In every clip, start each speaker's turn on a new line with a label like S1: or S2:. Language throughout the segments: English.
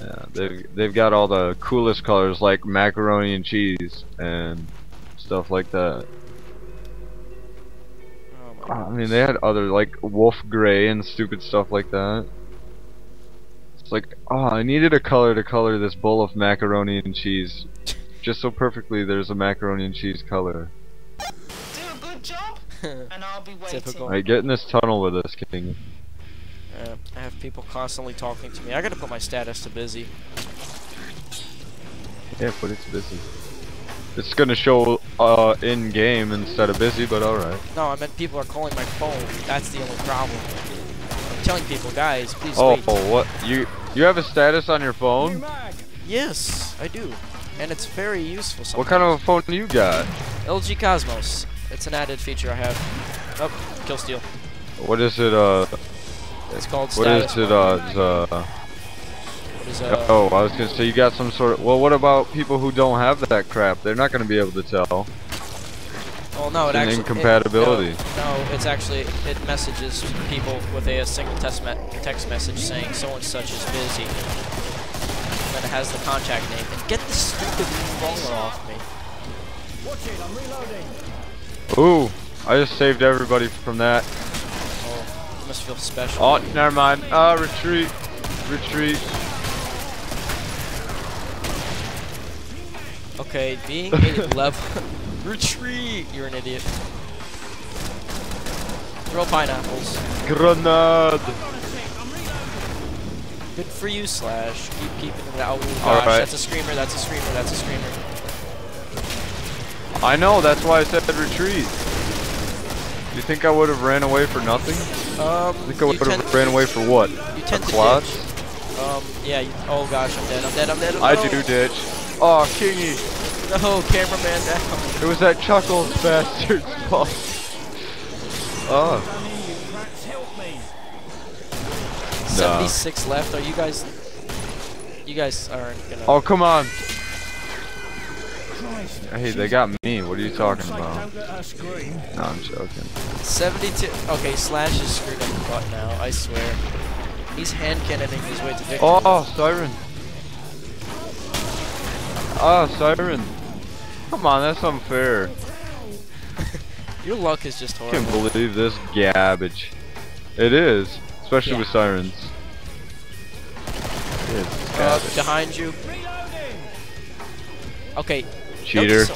S1: Yeah, they've they've got all the coolest colors like macaroni and cheese and stuff like that.
S2: Oh my
S1: I mean, they had other like wolf gray and stupid stuff like that. It's like, oh, I needed a color to color this bowl of macaroni and cheese, just so perfectly. There's a macaroni and cheese color.
S3: Do a good job, and I'll be waiting.
S2: Typical.
S1: Alright, get in this tunnel with us, King.
S2: Uh, I have people constantly talking to me. I gotta put my status to busy.
S1: Yeah, but it's busy. It's gonna show uh in game instead of busy, but alright.
S2: No, I meant people are calling my phone. That's the only problem. I'm telling people, guys, please
S1: Oh,
S2: wait.
S1: what you you have a status on your phone?
S2: Yes, I do. And it's very useful sometimes.
S1: What kind of a phone do you got?
S2: LG Cosmos. It's an added feature I have. Oh, kill steal.
S1: What is it? Uh,
S2: It's called
S1: what
S2: status.
S1: is it? Uh,
S2: is, uh,
S1: oh, I was gonna say you got some sort of. Well, what about people who don't have that crap? They're not gonna be able to tell.
S2: well, no, it
S1: it's
S2: actually it-
S1: incompatibility.
S2: no, no, it's actually it messages people with a, single text me text message saying so and such is busy. And then it has the contact name. And get this stupid roller off me.
S1: Ooh, I just saved everybody from that.
S2: Oh, must feel special.
S1: Oh, never mind. Uh, retreat, retreat.
S2: Okay, being a level retreat. You're an idiot. Throw pineapples.
S1: Grenade.
S2: Good for you, Slash. Keep keeping it out. Oh gosh,
S1: Alright.
S2: that's a screamer. That's a screamer. That's a screamer.
S1: I know. That's why I said retreat. You think I would have ran away for nothing?
S2: Um,
S1: think I would have ran away for what?
S2: you tend to
S1: Quad?
S2: ditch. Um, yeah. You, oh gosh, I'm dead. I'm dead. I'm dead.
S1: I
S2: no.
S1: do ditch. Oh, Kingy.
S2: No, cameraman down.
S1: It was that Chuckles bastard's fault. Oh.
S2: 76 left. Are you guys? You guys aren't gonna.
S1: Oh, come on. Hey, they got me. What are you talking about? No, I'm joking.
S2: 72. Okay, Slash is screwed up the butt now. I swear. He's hand cannoning his way to victory.
S1: Oh, Siren. Oh, Siren. Come on, that's unfair.
S2: Your luck is just horrible.
S1: I can't believe this garbage. It is, especially
S2: Yeah.
S1: with sirens. It's
S2: Uh, behind you. Okay.
S1: Cheater.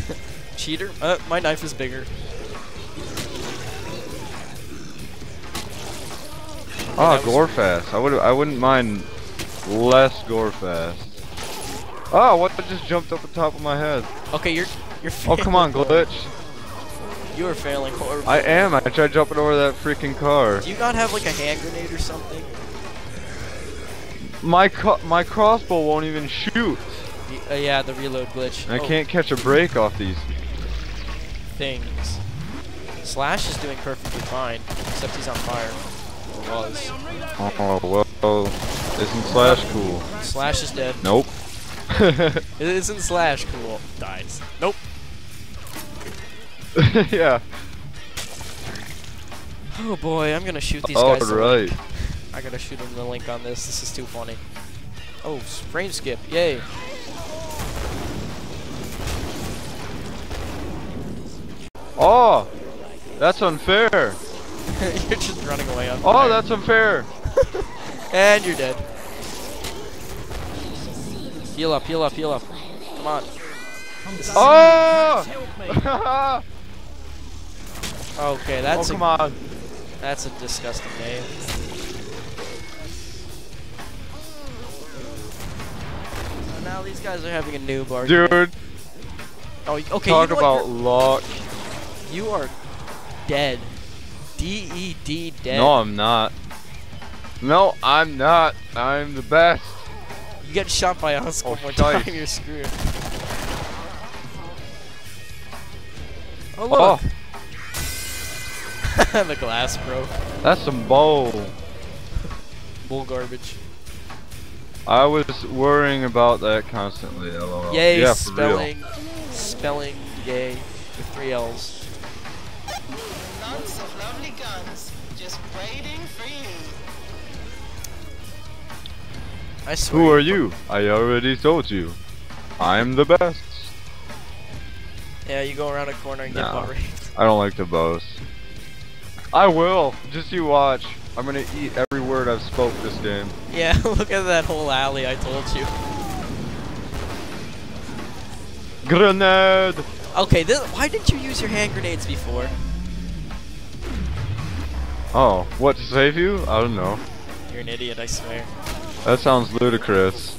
S2: Cheater? Uh, my knife is bigger.
S1: Ah,
S2: was-
S1: Gorefast. I would I wouldn't mind less Gorefast. Oh, what just jumped up the top of my head?
S2: Okay, you're you're.
S1: Oh, come on, glitch.
S2: You are failing horribly.
S1: I am. I tried jumping over that freaking car.
S2: Do you not have like a hand grenade or something?
S1: My my crossbow won't even shoot.
S2: Uh, yeah, the reload glitch.
S1: I
S2: Oh,
S1: can't catch a break off these.
S2: things. Slash is doing perfectly fine, except he's on fire. Or was.
S1: Oh well, isn't Slash cool?
S2: Slash is dead.
S1: Nope.
S2: Isn't Slash cool? Dies. Nope.
S1: yeah.
S2: Oh boy, I'm gonna shoot these
S1: All
S2: guys. Alright. I gotta shoot them the link on this. This is too funny. Oh, frame skip. Yay.
S1: Oh, that's unfair.
S2: you're just running away on
S1: Oh,
S2: fire.
S1: that's unfair.
S2: And you're dead. Heal up, heal up, heal up. Come on.
S1: Oh!
S2: Okay, that's oh,
S1: come
S2: a,
S1: on.
S2: that's a disgusting name. Now these guys are having a noob argument.
S1: Dude,
S2: Oh, okay.
S1: talk
S2: you know
S1: about luck.
S2: You're- dead. D E D dead.
S1: No, I'm not. No, I'm not. I'm the best.
S2: You get shot by us
S1: Oh,
S2: one more time, you're screwed. Oh, oh look! Oh. the glass broke.
S1: That's some bull.
S2: Bull garbage.
S1: I was worrying about that constantly. LOL.
S2: Yay,
S1: yeah, for real.
S2: spelling. Spelling, yay. With three L's.
S3: Lots of lovely guns, just waiting for you.
S2: I swear.
S1: Who are you? I already told you. I'm the best.
S2: Yeah, you go around a corner and get
S1: No.
S2: butt raped.
S1: I don't like to boast. I will. Just you watch. I'm gonna eat every word I've spoke this game.
S2: Yeah, look at that whole alley. I told you.
S1: Grenade.
S2: Okay, this, why didn't you use your hand grenades before?
S1: Oh, what to save you? I don't know.
S2: You're an idiot, I swear.
S1: That sounds ludicrous.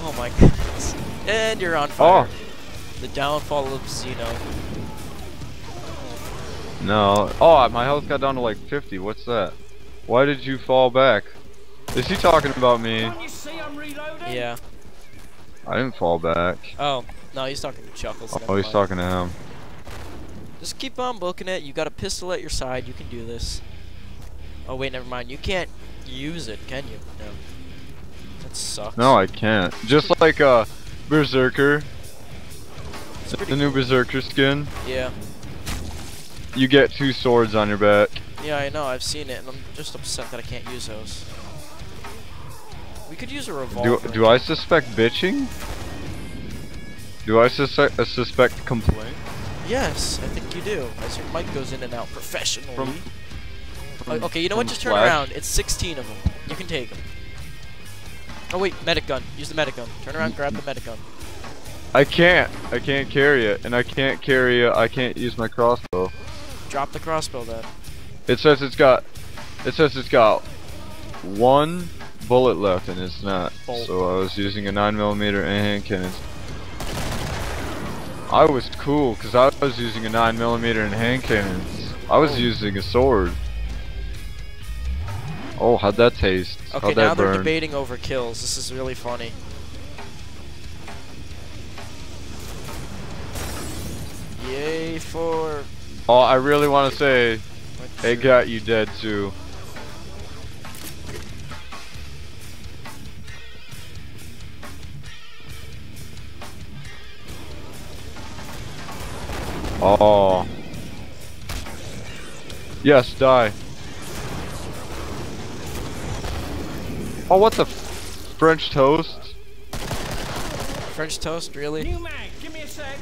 S2: Oh my goodness. And you're on fire.
S1: Oh.
S2: The downfall of Xeno.
S1: No. Oh, my health got down to like 50. What's that? Why did you fall back? Is he talking about me?
S3: You see I'm reloading?
S2: Yeah.
S1: I didn't fall back.
S2: Oh, no, he's talking to Chuckles.
S1: Oh, he's
S2: mind.
S1: talking to him.
S2: Just keep on booking it. You got a pistol at your side. You can do this. Oh, wait, never mind. You can't use it, can you? No. That sucks.
S1: No, I can't. Just like uh, Berserker, the
S2: pretty
S1: new. Berserker skin.
S2: Yeah.
S1: You get two swords on your back.
S2: Yeah, I know. I've seen it, and I'm just upset that I can't use those. We could use a revolver.
S1: do I suspect bitching? Do I suspect uh, suspect complaint?
S2: Yes, I think you do. As your mic goes in and out professionally.
S1: From-
S2: Oh, okay, you know what? Just turn around. It's 16 of them. You can take them. Oh wait, medic gun. Use the medic gun. Turn around, grab the medic gun.
S1: I can't. I can't carry it, and I can't carry. it. I can't use my crossbow.
S2: Drop the crossbow then.
S1: It says it's got. It says it's got one bullet left, and it's not.
S2: Bolt.
S1: So I was using a 9mm and hand cannons. I was cool because I was using a 9mm and hand cannons. I was
S2: Oh.
S1: using a sword. Oh, how'd that taste?
S2: Okay,
S1: how'd
S2: now they're
S1: burn?
S2: debating over kills. This is really funny. Yay for.
S1: Oh, I really want to say
S2: what
S1: it
S2: you-
S1: got you dead too. Oh. Yes, die. Oh, what the f French toast?
S2: French toast, really?
S3: New mag, give me a sec.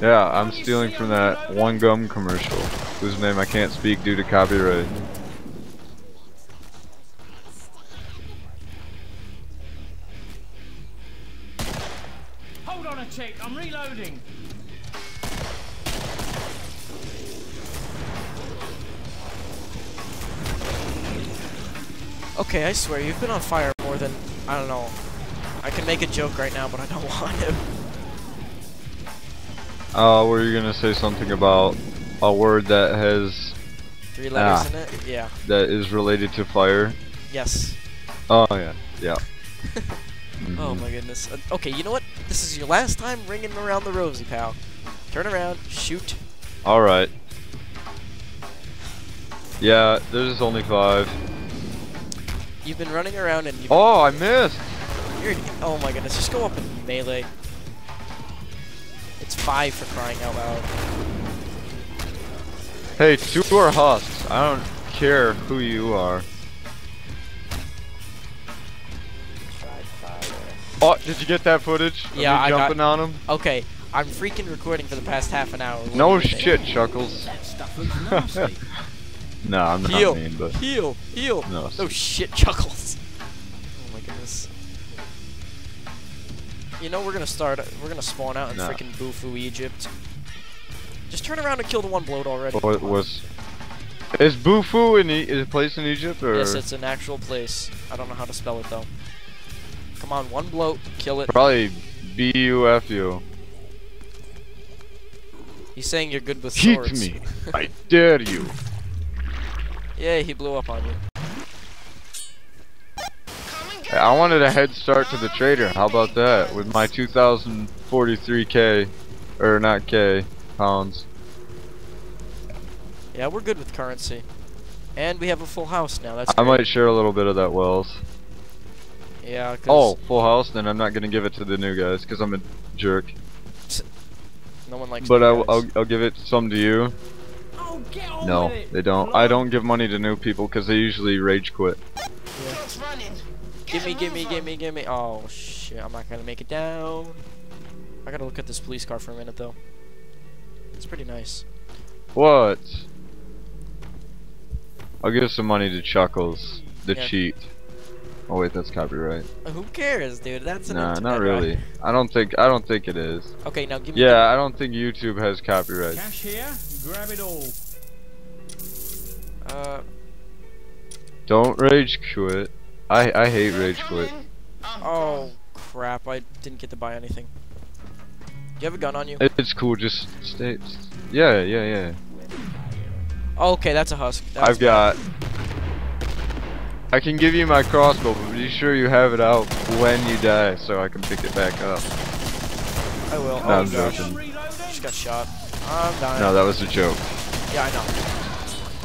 S1: Yeah, I'm stealing from that one gum commercial, whose name I can't speak due to copyright.
S3: Hold on a tick, I'm reloading.
S2: Okay, I swear, you've been on fire more than. I don't know. I can make a joke right now, but I don't want to.
S1: Uh, were you gonna say something about a word that has
S2: Three letters
S1: Ah.
S2: in it? Yeah.
S1: that is related to fire?
S2: Yes.
S1: Oh yeah, yeah.
S2: Oh
S1: Mhm.
S2: my goodness. Uh, okay, you know what? This is your last time ringing around the rosy, pal. Turn around, shoot.
S1: All right. Yeah, there's only five.
S2: You've been running around and you've
S1: Oh, I missed.
S2: You're oh my goodness, just go up and melee. It's five for crying out loud.
S1: Hey, two are husks. I don't care who you are. Oh, did you get that footage? of
S2: Yeah,
S1: me
S2: I got-
S1: jumping on him.
S2: Okay, I'm freaking recording for the past half an hour.
S1: No
S2: do you
S1: shit, Chuckles.
S3: That stuff looks nasty.
S1: no, I'm not
S2: Heal,
S1: mean, but
S2: heal, heal.
S1: No,
S2: No shit, Chuckles. You know we're gonna start. We're gonna spawn out in
S1: Nah.
S2: freaking Bufu, Egypt. Just turn around and kill the one bloat already.
S1: what was? Is Bufu in e is a place in Egypt or
S2: Yes, it's an actual place. I don't know how to spell it though. Come on, one bloat, kill it.
S1: probably B U F U?
S2: He's saying you're good with swords.
S1: me! I dare you!
S2: Yeah, he blew up on you.
S1: Hey, I wanted a head start to the trader. How about that? With my 2,043k, or not k, pounds.
S2: Yeah, we're good with currency. And we have a full house now. That's
S1: I
S2: great.
S1: might share a little bit of that wealth.
S2: Yeah, 'cause
S1: Oh, full house. Then I'm not gonna give it to the new guys because I'm a jerk.
S2: no one likes
S1: But
S2: new
S1: I'll,
S2: guys.
S1: I'll I'll give it some to you.
S3: Oh, get
S1: No, they don't. I don't give money to new people because they usually rage quit.
S2: Yeah.
S3: running.
S2: Gimme, gimme, gimme, gimme. Oh shit, I'm not gonna make it down. I gotta look at this police car for a minute though. It's pretty nice.
S1: What? I'll give some money to Chuckles, the
S2: Yeah.
S1: cheat. Oh wait, that's copyright.
S2: Uh, Who cares, dude? That's an
S1: Nah, not
S2: guy.
S1: really. I don't think I don't think it is.
S2: Okay, now give me.
S1: Yeah, I don't think YouTube has copyright.
S4: Cash here, grab it all.
S2: Uh,
S1: Don't rage quit. I I hate rage quit.
S2: oh crap! I didn't get to buy anything. You have a gun on you?
S1: It's cool. Just stay. Yeah, yeah, yeah.
S2: Oh, okay, that's a husk. That's
S1: I've got. I can give you my crossbow, but be sure you have it out when you die, so I can pick it back up.
S2: I will.
S1: No,
S2: oh
S1: I'm
S2: gosh,
S1: joking.
S4: Reloading.
S2: just got shot. I'm dying.
S1: No, that was a joke.
S2: Yeah, I know.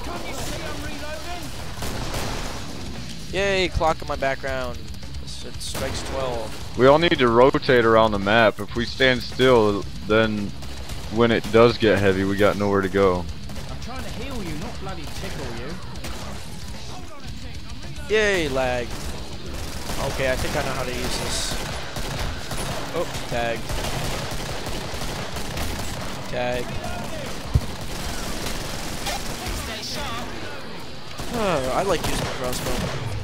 S4: Can't you see I'm reloading?
S2: Yay, clock in my background. It strikes 12.
S1: We all need to rotate around the map. If we stand still, then when it does get heavy, we got nowhere to go.
S4: I'm trying to heal you, not bloody tickle you.
S2: Yay, lag. Okay, I think I know how to use this. Oh, tag. Tag. Oh, I like using the crossbow.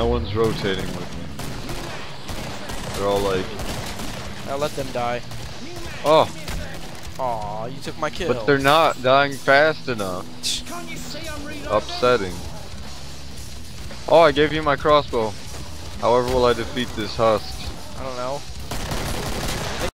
S1: No one's rotating with me. They're all like,
S2: I'll let them die.
S1: oh,
S2: Aw, you took my kill.
S1: but they're not dying fast enough.
S4: Can't you see I'm reloading?
S1: Upsetting. Oh, I gave you my crossbow. However will I defeat this husk?
S2: I don't know.